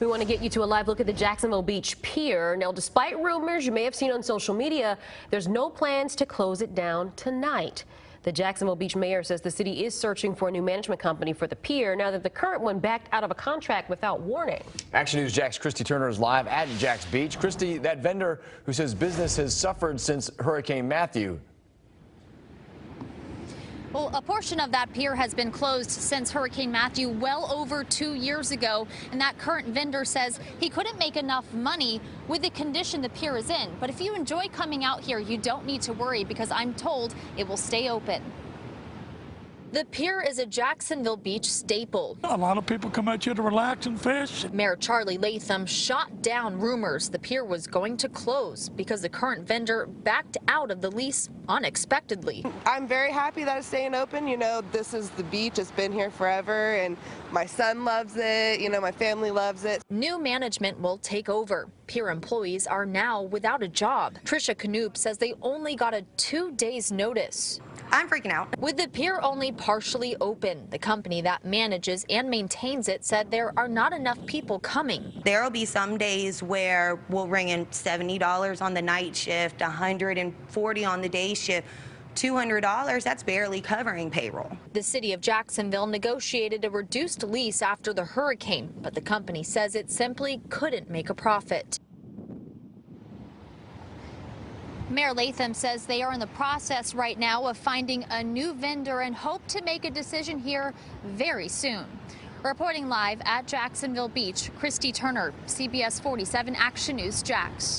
We want to get you to a live look at the Jacksonville Beach Pier. Now, despite rumors you may have seen on social media, there's no plans to close it down tonight. The Jacksonville Beach mayor says the city is searching for a new management company for the pier now that the current one backed out of a contract without warning. Action News Jax Christy Turner is live at Jax Beach. Christy, that vendor who says business has suffered since Hurricane Matthew. Well, a portion of that pier has been closed since Hurricane Matthew well over two years ago. And that current vendor says he couldn't make enough money with the condition the pier is in. But if you enjoy coming out here, you don't need to worry because I'm told it will stay open. The pier is a Jacksonville Beach staple. A lot of people come out here to relax and fish. Mayor Charlie Latham shot down rumors the pier was going to close because the current vendor backed out of the lease unexpectedly. I'm very happy that it's staying open. You know, this is the beach. It's been here forever, and my son loves it. You know, my family loves it. New management will take over. Pier employees are now without a job. Trisha Canoop says they only got a two days notice. I'm freaking out. With the pier only partially open, the company that manages and maintains it said there are not enough people coming. There will be some days where we'll ring in $70 on the night shift, 140 on the day shift. $200, that's barely covering payroll. The city of Jacksonville negotiated a reduced lease after the hurricane, but the company says it simply couldn't make a profit. Mayor Latham says they are in the process right now of finding a new vendor and hope to make a decision here very soon. Reporting live at Jacksonville Beach, Christy Turner, CBS 47 Action News, Jax.